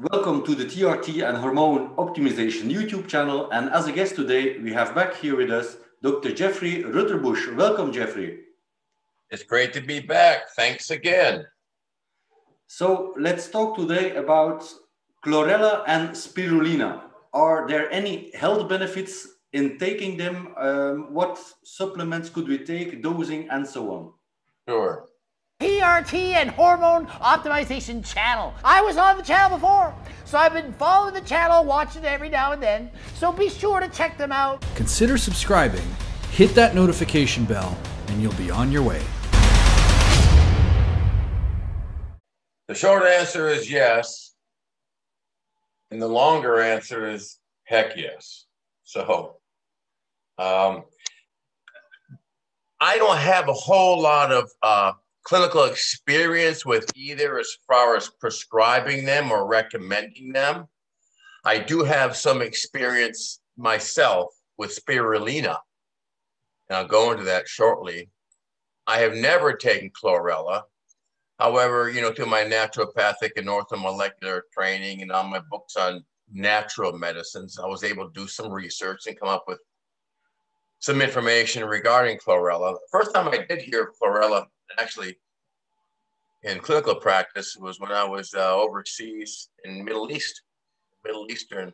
Welcome to the TRT and Hormone Optimization YouTube channel. And as a guest today, we have back here with us Dr. Jeffrey Ruterbusch. Welcome, Jeffrey. It's great to be back. Thanks again. So let's talk today about chlorella and spirulina. Are there any health benefits in taking them? Um, what supplements could we take, dosing, and so on? Sure. TRT and Hormone Optimization channel. I was on the channel before, so I've been following the channel, watching it every now and then. So be sure to check them out. Consider subscribing, hit that notification bell, and you'll be on your way. The short answer is yes. And the longer answer is heck yes. So um, I don't have a whole lot of uh, clinical experience with either as far as prescribing them or recommending them. I do have some experience myself with spirulina, and I'll go into that shortly. I have never taken chlorella. However, you know, through my naturopathic and orthomolecular training and on my books on natural medicines, I was able to do some research and come up with some information regarding chlorella. The first time I did hear of chlorella actually in clinical practice was when I was uh, overseas in Middle East, Middle Eastern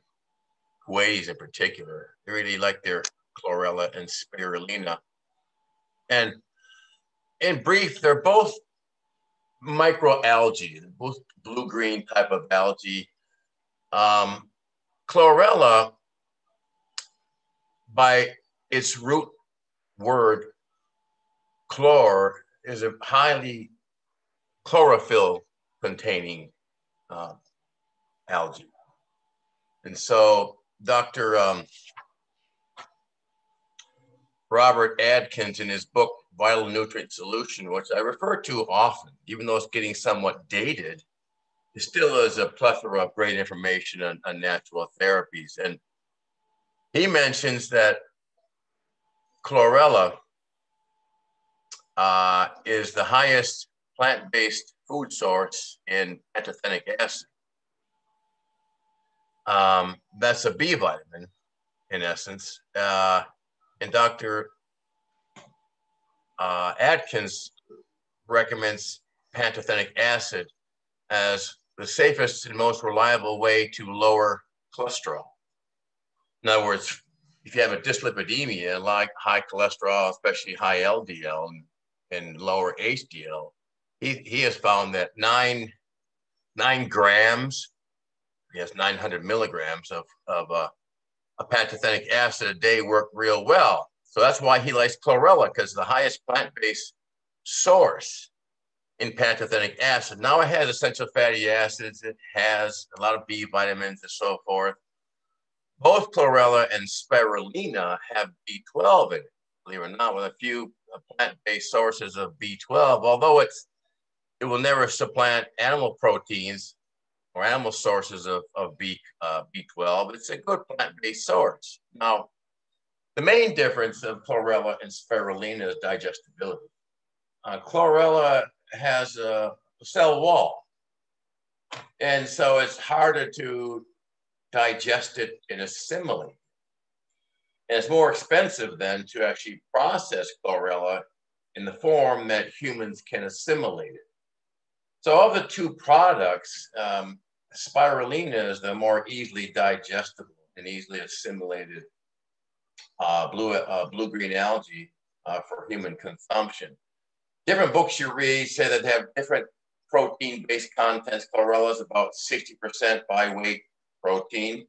Kuwaitis in particular. They really like their chlorella and spirulina. And in brief, they're both microalgae, both blue-green type of algae. Um, chlorella, by its root word, chlor, is a highly chlorophyll containing uh, algae. And so Dr. Um, Robert Atkins in his book, Vita-Nutrient Solution, which I refer to often, even though it's getting somewhat dated, it still is a plethora of great information on, on natural therapies. And he mentions that chlorella uh, is the highest plant-based food source in pantothenic acid. Um, that's a B vitamin, in essence. Uh, and Dr. Uh, Atkins recommends pantothenic acid as the safest and most reliable way to lower cholesterol. In other words, if you have a dyslipidemia, like high cholesterol, especially high LDL and, and lower HDL, he, he has found that nine, nine grams, yes, 900 milligrams of, of uh, a pantothenic acid a day work real well. So that's why he likes chlorella because the highest plant-based source in pantothenic acid. Now it has essential fatty acids, it has a lot of B vitamins and so forth. Both chlorella and spirulina have B12 in it, believe it or not, with a few plant-based sources of B12, although it's it will never supplant animal proteins or animal sources of, of B, uh, B12. It's a good plant-based source. Now, the main difference of chlorella and spirulina is digestibility. Uh, chlorella has a cell wall, and so it's harder to digest it and assimilate. And it's more expensive then to actually process chlorella in the form that humans can assimilate it. So of the two products, um, spirulina is the more easily digestible and easily assimilated uh, blue uh, blue green algae uh, for human consumption. Different books you read say that they have different protein-based contents. Chlorella is about 60% by weight protein.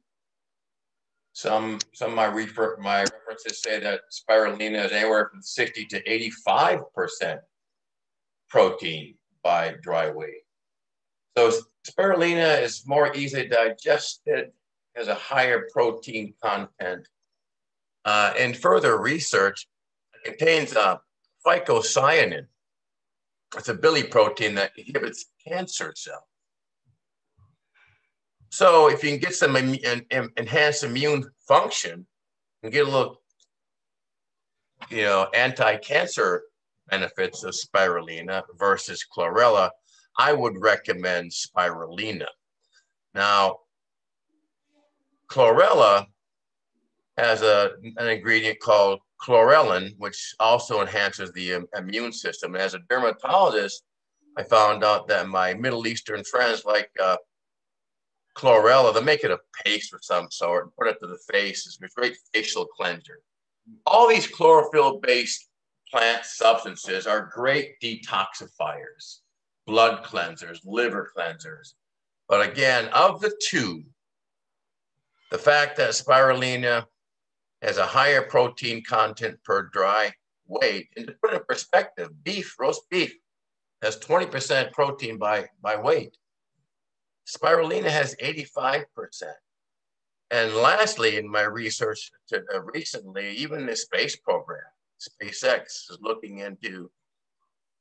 Some some of my refer my references say that spirulina is anywhere from 60 to 85% protein by dry weight. So spirulina is more easily digested, has a higher protein content. Uh, and further research contains uh, phycocyanin. It's a biliprotein that inhibits cancer cells. So if you can get some en enhanced immune function and get a little, you know, anti-cancer benefits of spirulina versus chlorella, I would recommend spirulina. Now, chlorella has a, an ingredient called chlorelin, which also enhances the immune system. And as a dermatologist, I found out that my Middle Eastern friends like uh, chlorella, they make it a paste of some sort and put it to the face. It's a great facial cleanser. All these chlorophyll-based plant substances are great detoxifiers, blood cleansers, liver cleansers. But again, of the two, the fact that spirulina has a higher protein content per dry weight, and to put it in perspective, beef, roast beef, has 20% protein by, by weight. Spirulina has 85%. And lastly, in my research to, uh, recently, even the space program, SpaceX is looking into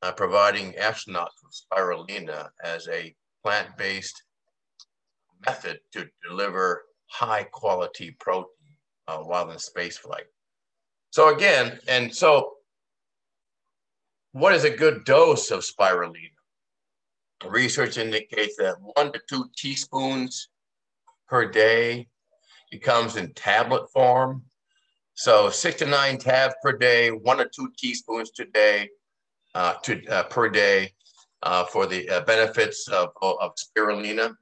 uh, providing astronauts with spirulina as a plant-based method to deliver high quality protein uh, while in space flight. So again, and so what is a good dose of spirulina? Research indicates that one to two teaspoons per day. It comes in tablet form. So six to nine tabs per day, one or two teaspoons today, uh, to, uh, per day uh, for the uh, benefits of, of spirulina.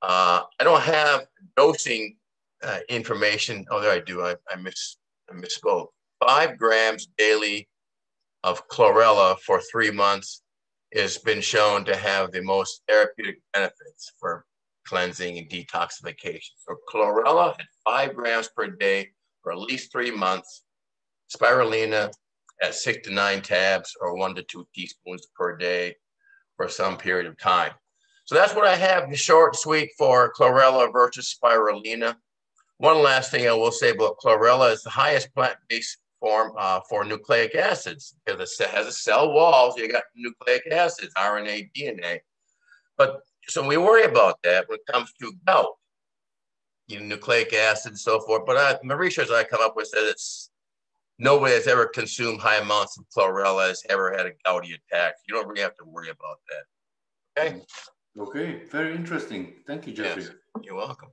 Uh, I don't have dosing uh, information. Oh, there I do. I, I, miss, I misspoke. Five grams daily of chlorella for three months has been shown to have the most therapeutic benefits for cleansing and detoxification. So chlorella at five grams per day for at least three months, spirulina at six to nine tabs or one to two teaspoons per day for some period of time. So that's what I have short, sweet for chlorella versus spirulina. One last thing I will say about chlorella is the highest plant-based form uh, for nucleic acids because it has a cell wall, so you got nucleic acids, RNA, DNA. But so we worry about that when it comes to gout, you know, nucleic acid and so forth. But I, my research I come up with says it's nobody has ever consumed high amounts of chlorella has ever had a gouty attack. You don't really have to worry about that. Okay. Okay. Very interesting. Thank you, Jeffrey. Yes. You're welcome.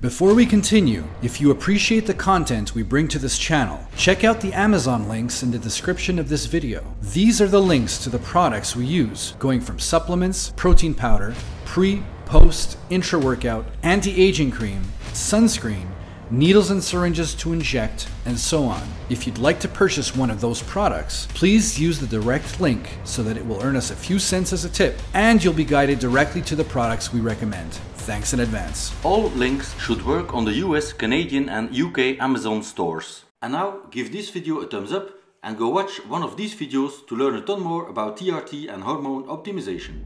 Before we continue, if you appreciate the content we bring to this channel, check out the Amazon links in the description of this video. These are the links to the products we use, going from supplements, protein powder, pre, post, intra-workout, anti-aging cream, sunscreen, needles and syringes to inject, and so on. If you'd like to purchase one of those products, please use the direct link so that it will earn us a few cents as a tip, and you'll be guided directly to the products we recommend. Thanks in advance. All links should work on the US, Canadian and UK Amazon stores. And now give this video a thumbs up and go watch one of these videos to learn a ton more about TRT and hormone optimization.